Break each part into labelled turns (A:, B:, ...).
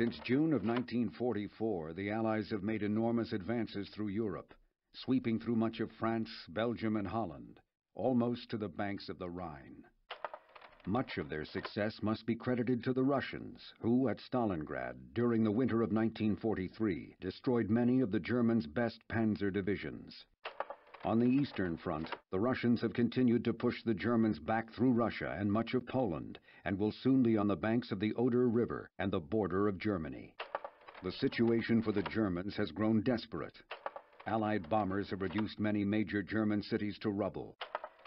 A: Since June of 1944, the Allies have made enormous advances through Europe, sweeping through much of France, Belgium, and Holland, almost to the banks of the Rhine. Much of their success must be credited to the Russians, who, at Stalingrad, during the winter of 1943, destroyed many of the Germans' best panzer divisions. On the Eastern Front, the Russians have continued to push the Germans back through Russia and much of Poland, and will soon be on the banks of the Oder River and the border of Germany. The situation for the Germans has grown desperate. Allied bombers have reduced many major German cities to rubble.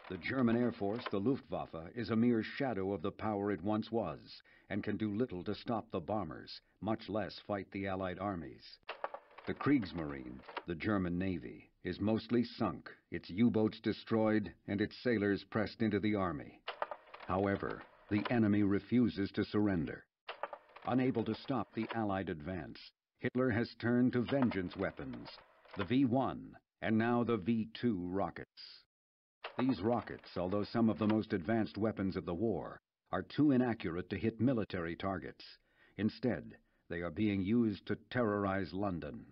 A: The German Air Force, the Luftwaffe, is a mere shadow of the power it once was, and can do little to stop the bombers, much less fight the Allied armies. The Kriegsmarine, the German Navy, is mostly sunk, its U-boats destroyed, and its sailors pressed into the army. However, the enemy refuses to surrender. Unable to stop the Allied advance, Hitler has turned to vengeance weapons, the V-1, and now the V-2 rockets. These rockets, although some of the most advanced weapons of the war, are too inaccurate to hit military targets. Instead, they are being used to terrorize London.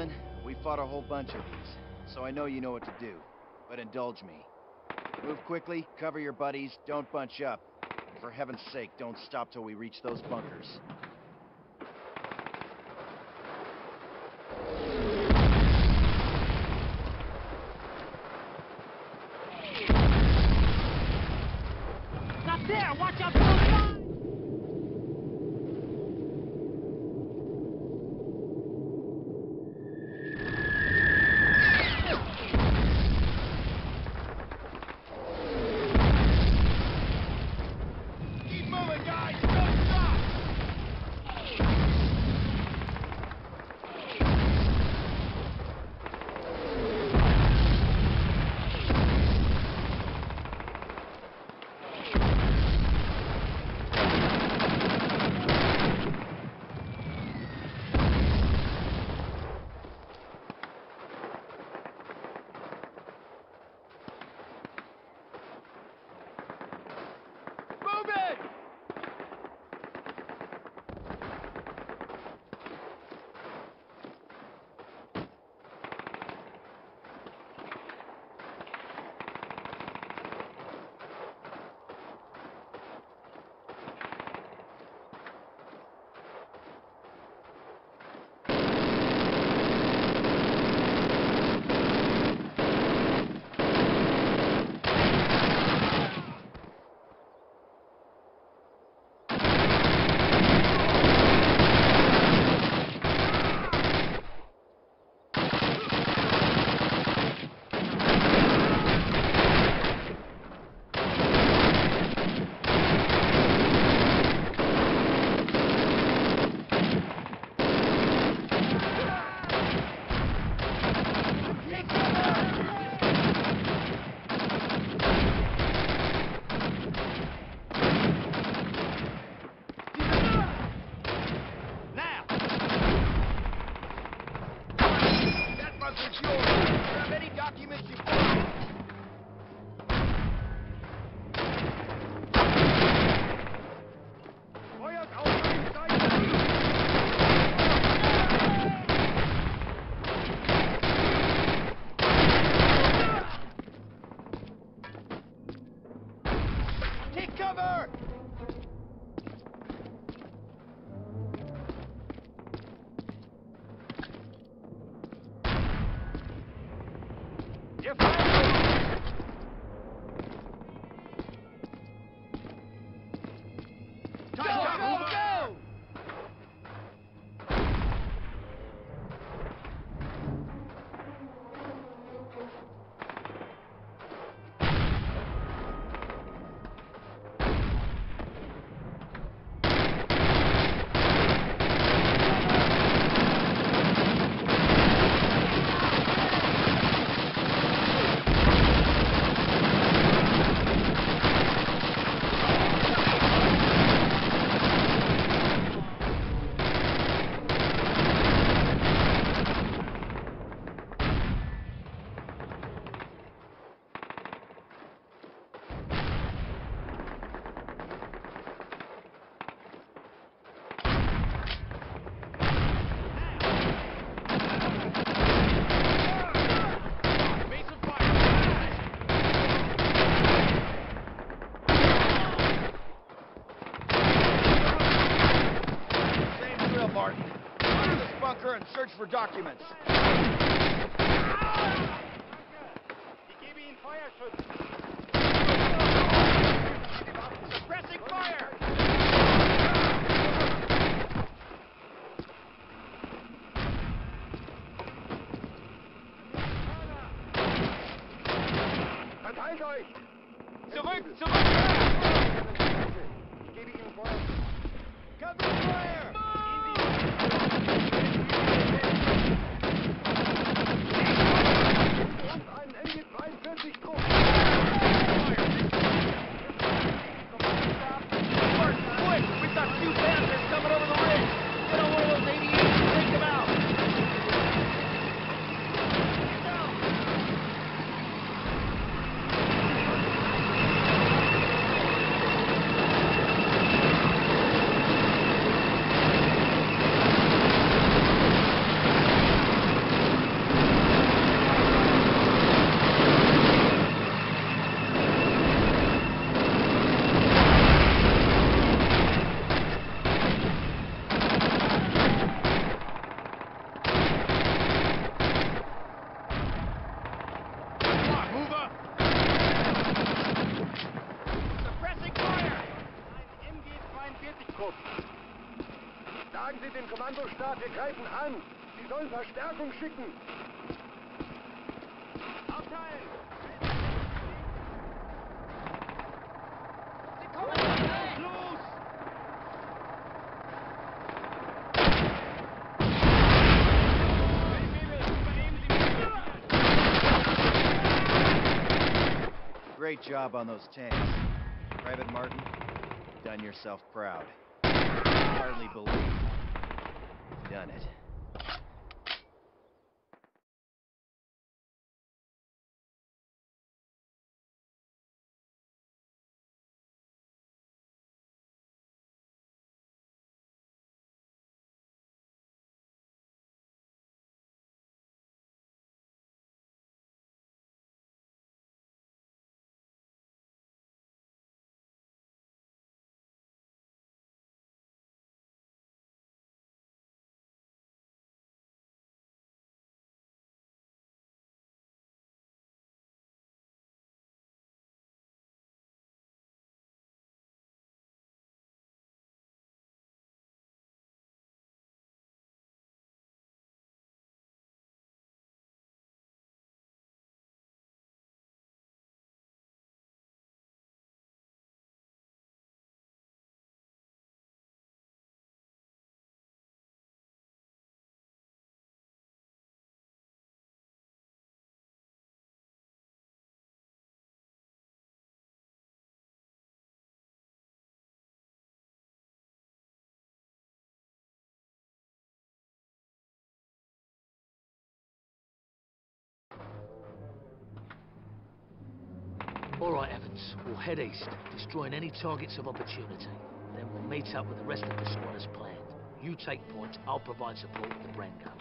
B: Gentlemen. We fought a whole bunch of these, so I know you know what to do. But indulge me. Move quickly, cover your buddies, don't bunch up. For heaven's sake, don't stop till we reach those bunkers.
C: For documents. Suppressing
D: dem wir greifen an. Sie sollen Verstärkung schicken.
C: Abteilen! Los!
B: Great job on those tanks. Private Martin, done yourself proud. Hardly believe you've done it.
E: All right, Evans. We'll head east, destroying any targets of opportunity. Then we'll meet up with the rest of the squad as planned. You take point, I'll provide support with the Bren gun.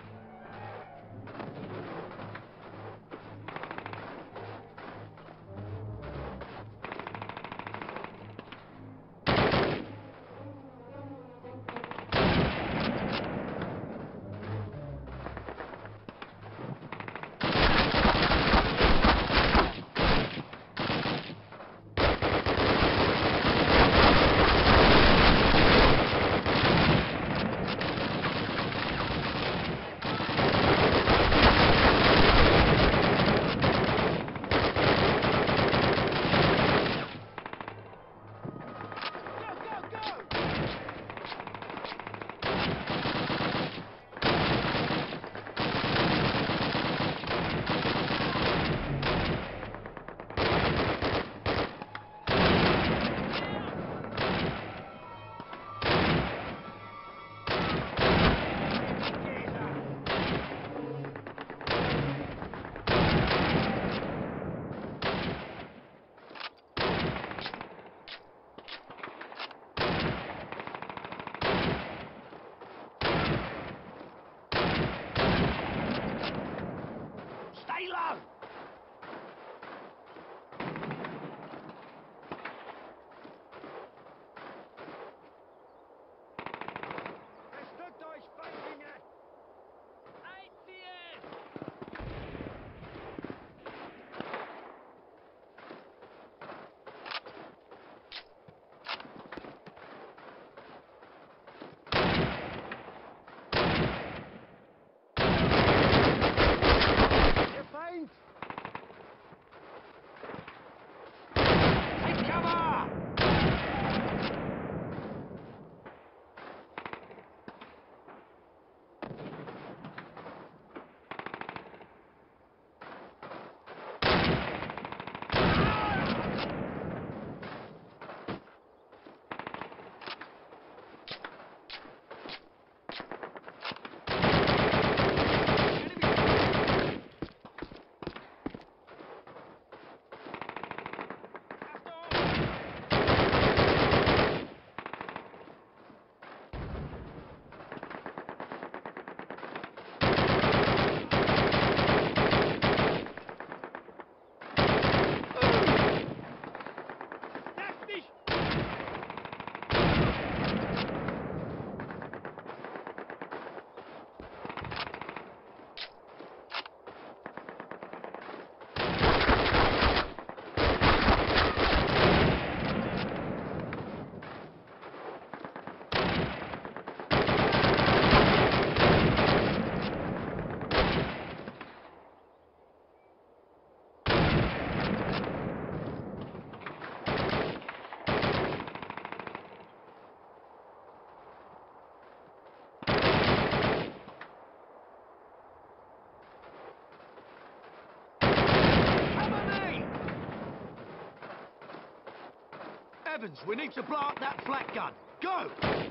E: Evans, we need to blow up that flak gun. Go!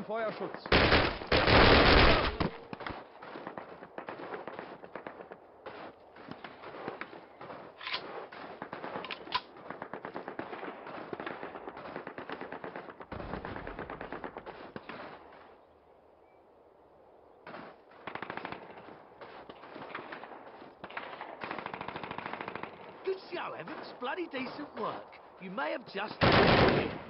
D: Ich Feuerschutz.
E: Good show, Evans. Bloody decent work. You may have just...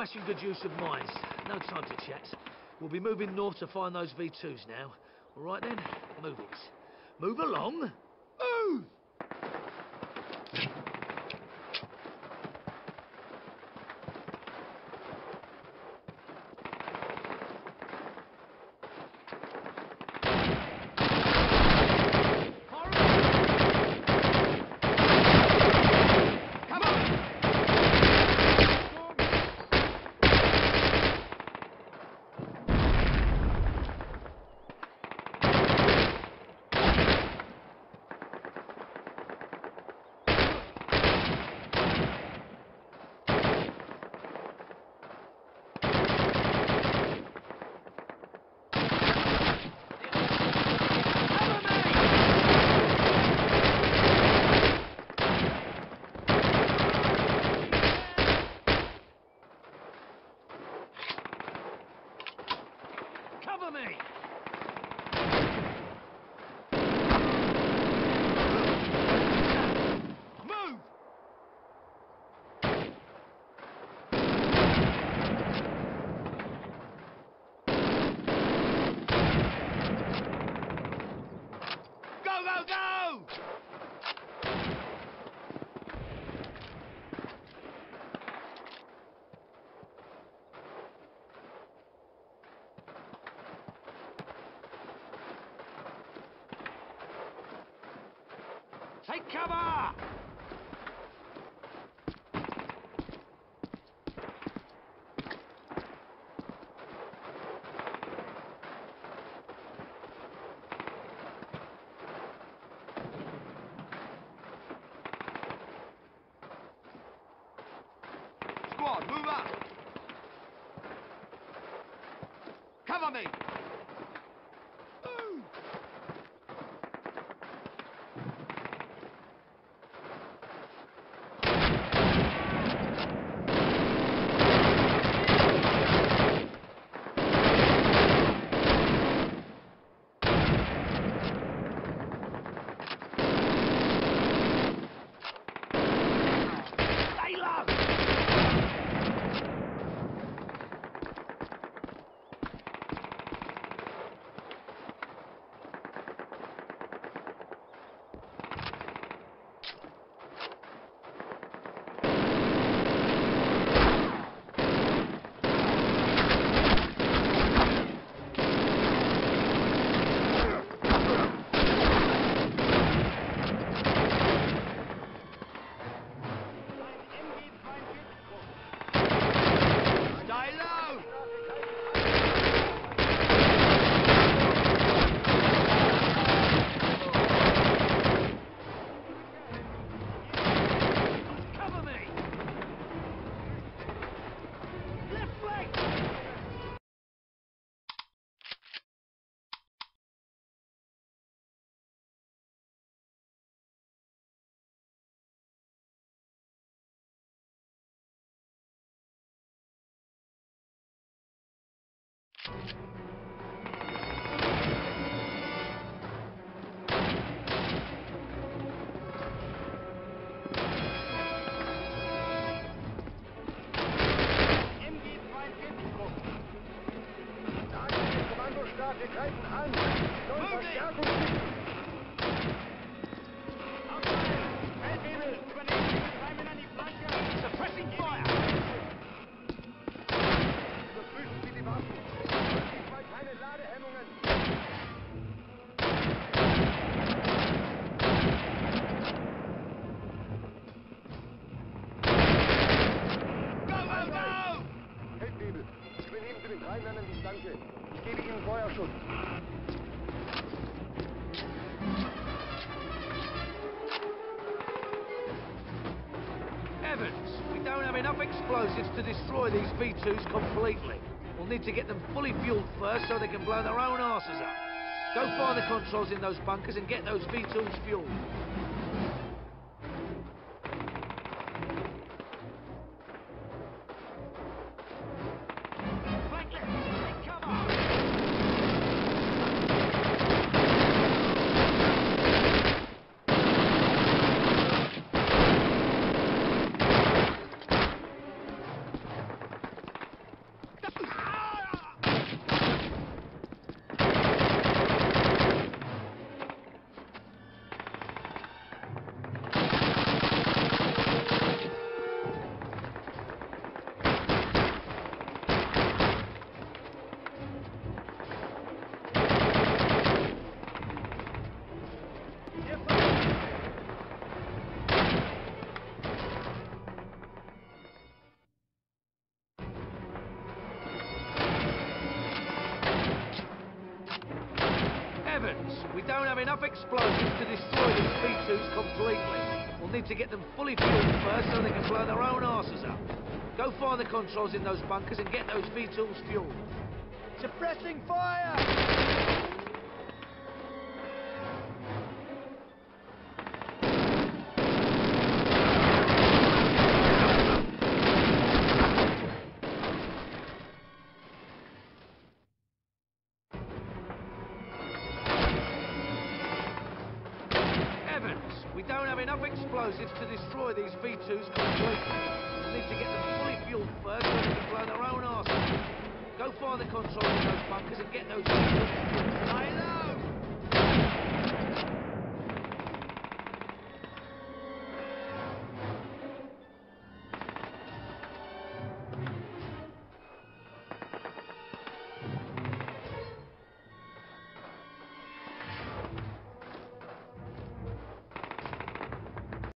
E: Smashing good use of mines. No time to chat. We'll be moving north to find those V2s now. All right then, move it. Move along.
C: サ
E: イキャバ
D: ー wir greifen an. Soll! Verstärkung
E: V2s completely. We'll need to get them fully fueled first so they can blow their own asses up. Go find the controls in those bunkers and get those V2s fueled. These V2s completely. We'll need to get them fully fueled first so they can blow their own asses up. Go find the controls in those bunkers and get those V2s fueled.
B: Suppressing fire!
E: Explosives to destroy these V2s completely. We need to get them fully fueled first so they can blow their own arse. Go find the controls in those bunkers and get those...
C: I know!